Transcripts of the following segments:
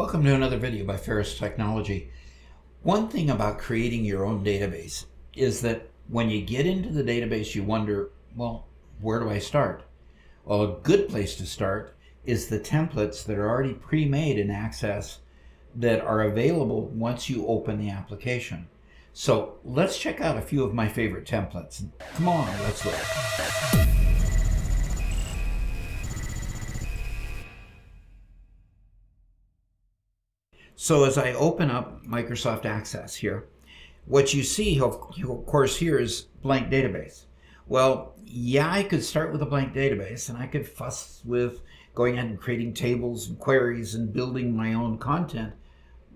Welcome to another video by Pharos Technology. One thing about creating your own database is that when you get into the database, you wonder, well, where do I start? Well, a good place to start is the templates that are already pre-made in Access that are available once you open the application. So let's check out a few of my favorite templates. Come on, let's look. So as I open up Microsoft Access here, what you see, of course, here is blank database. Well, yeah, I could start with a blank database and I could fuss with going ahead and creating tables and queries and building my own content.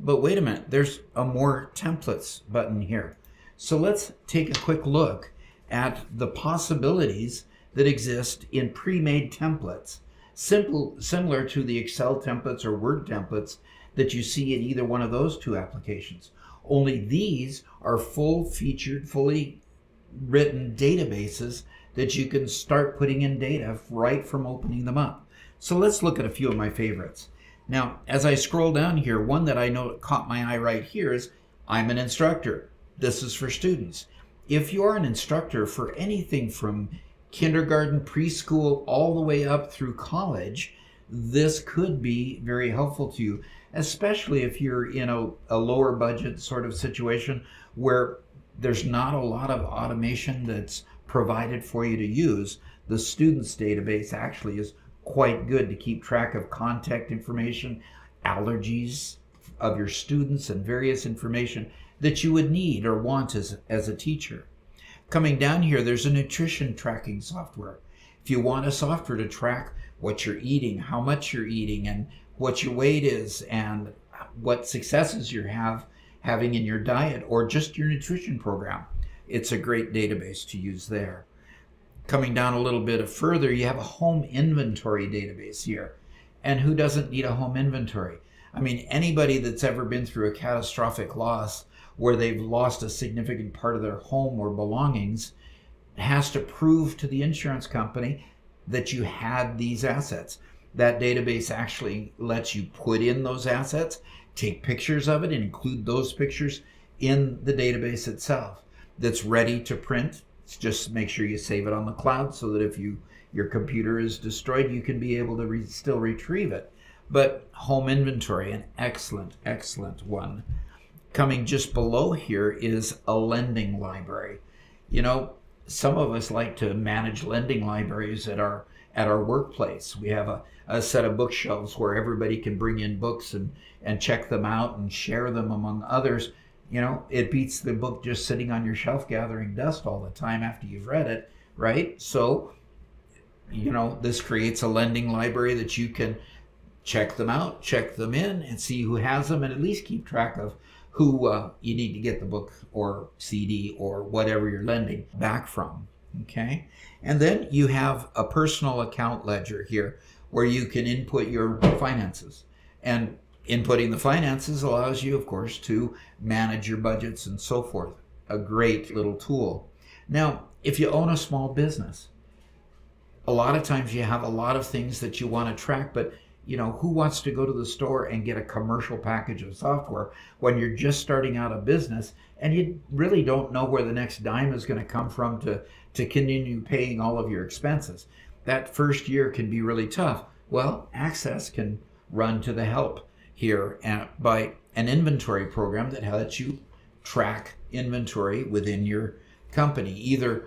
But wait a minute, there's a more templates button here. So let's take a quick look at the possibilities that exist in pre-made templates, simple, similar to the Excel templates or Word templates that you see in either one of those two applications. Only these are full featured, fully written databases that you can start putting in data right from opening them up. So let's look at a few of my favorites. Now, as I scroll down here, one that I know caught my eye right here is I'm an instructor. This is for students. If you are an instructor for anything from kindergarten, preschool, all the way up through college, this could be very helpful to you, especially if you're in a, a lower budget sort of situation where there's not a lot of automation that's provided for you to use. The students database actually is quite good to keep track of contact information, allergies of your students, and various information that you would need or want as, as a teacher. Coming down here, there's a nutrition tracking software. If you want a software to track what you're eating, how much you're eating, and what your weight is, and what successes you have having in your diet or just your nutrition program, it's a great database to use there. Coming down a little bit further, you have a home inventory database here. And who doesn't need a home inventory? I mean, anybody that's ever been through a catastrophic loss where they've lost a significant part of their home or belongings has to prove to the insurance company that you had these assets. That database actually lets you put in those assets, take pictures of it, and include those pictures in the database itself. That's ready to print. Just make sure you save it on the cloud so that if you your computer is destroyed, you can be able to re still retrieve it. But home inventory, an excellent, excellent one. Coming just below here is a lending library. You know, some of us like to manage lending libraries at our at our workplace. We have a, a set of bookshelves where everybody can bring in books and, and check them out and share them among others. You know, it beats the book just sitting on your shelf gathering dust all the time after you've read it, right? So, you know, this creates a lending library that you can check them out, check them in, and see who has them, and at least keep track of who uh, you need to get the book or CD or whatever you're lending back from. Okay. And then you have a personal account ledger here where you can input your finances. And inputting the finances allows you, of course, to manage your budgets and so forth. A great little tool. Now, if you own a small business, a lot of times you have a lot of things that you want to track, but you know, who wants to go to the store and get a commercial package of software when you're just starting out a business and you really don't know where the next dime is going to come from to, to continue paying all of your expenses? That first year can be really tough. Well, Access can run to the help here uh, by an inventory program that lets you track inventory within your company, either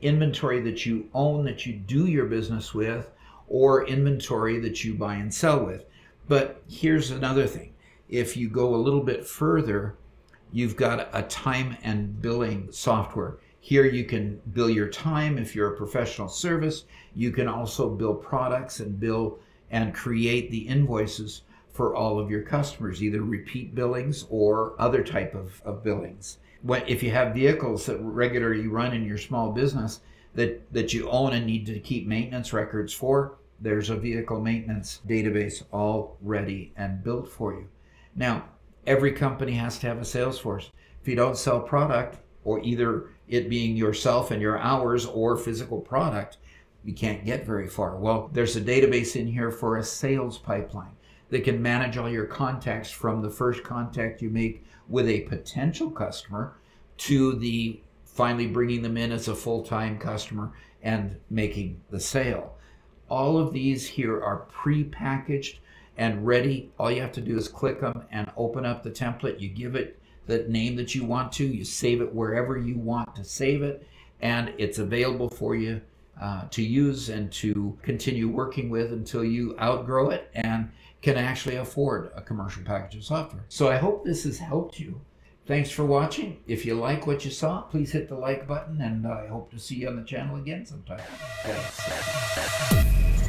inventory that you own, that you do your business with, or inventory that you buy and sell with. But here's another thing. If you go a little bit further, you've got a time and billing software. Here you can bill your time if you're a professional service. You can also bill products and bill and create the invoices for all of your customers, either repeat billings or other type of, of billings. When, if you have vehicles that regularly run in your small business, that, that you own and need to keep maintenance records for, there's a vehicle maintenance database all ready and built for you. Now, every company has to have a sales force. If you don't sell product, or either it being yourself and your hours or physical product, you can't get very far. Well, there's a database in here for a sales pipeline. that can manage all your contacts from the first contact you make with a potential customer to the finally bringing them in as a full-time customer and making the sale. All of these here are pre-packaged and ready. All you have to do is click them and open up the template. You give it the name that you want to, you save it wherever you want to save it, and it's available for you uh, to use and to continue working with until you outgrow it and can actually afford a commercial package of software. So I hope this has helped you. Thanks for watching. If you like what you saw, please hit the like button, and I hope to see you on the channel again sometime. Thanks.